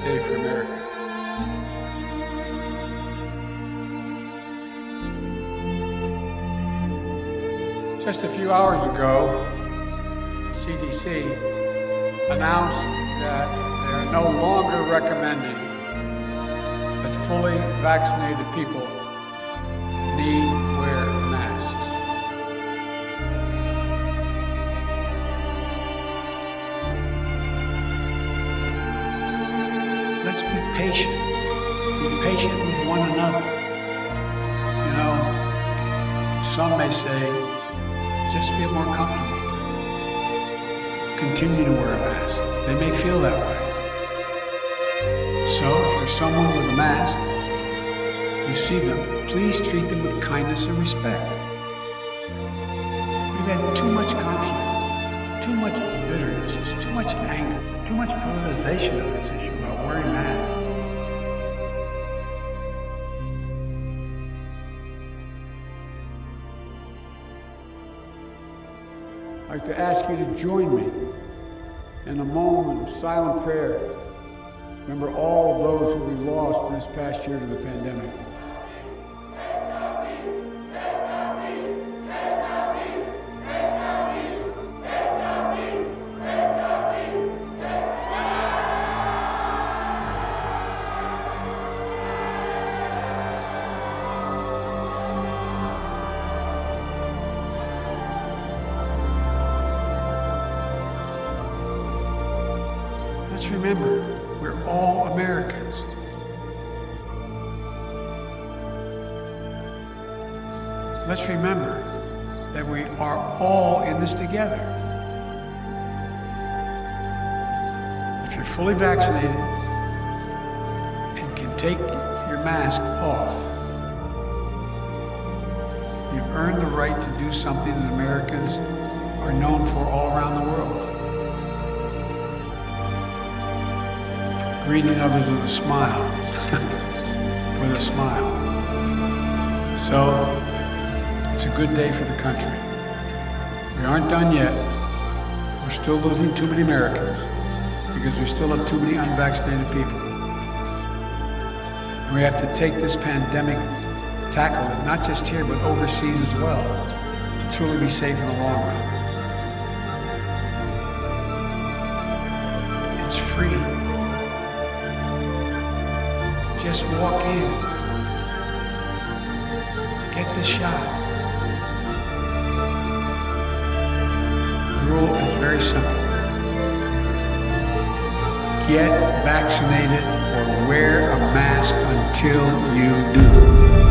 day for America. Just a few hours ago, CDC announced that they are no longer recommending that fully vaccinated people Let's be patient. Be patient with one another. You know, some may say, just feel more comfortable. Continue to wear a mask. They may feel that way. So, if there's someone with a mask, you see them, please treat them with kindness and respect. We've had too much conflict, too much bitterness, too much anger, too much politicization of this issue I'd like to ask you to join me in a moment of silent prayer. Remember all those who we lost this past year to the pandemic. Let's remember, we're all Americans. Let's remember that we are all in this together. If you're fully vaccinated and can take your mask off, you've earned the right to do something that Americans are known for all around the world. Greeting others with a smile. with a smile. So, it's a good day for the country. We aren't done yet. We're still losing too many Americans because we still have too many unvaccinated people. And we have to take this pandemic, tackle it, not just here, but overseas as well, to truly be safe in the long run. It's free. Just walk in. Get the shot. The rule is very simple. Get vaccinated or wear a mask until you do.